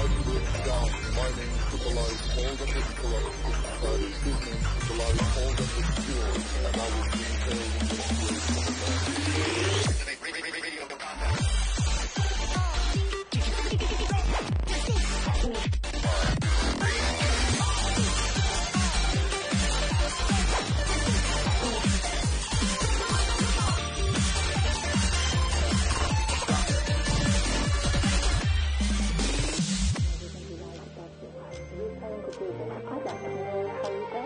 Thank you. 하는 것도 이제 착하지 않거든요. 가위가.